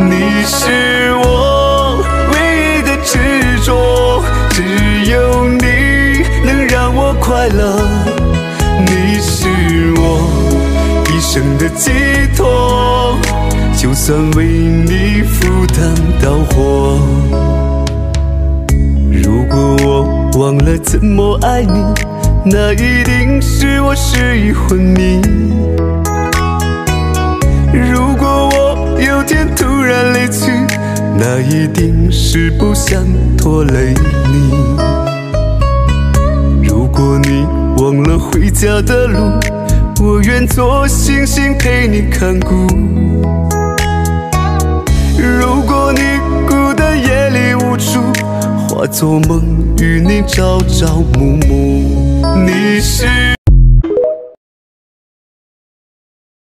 你是我唯一的执着，只有你能让我快乐。你是我一生的寄托，就算为你赴汤蹈火。如果我忘了怎么爱你，那一定是我失忆昏迷。那一定是不想拖累你。如果你忘了回家的路，我愿做星星陪你看顾。如果你孤单夜里无助，化作梦与你朝朝暮暮。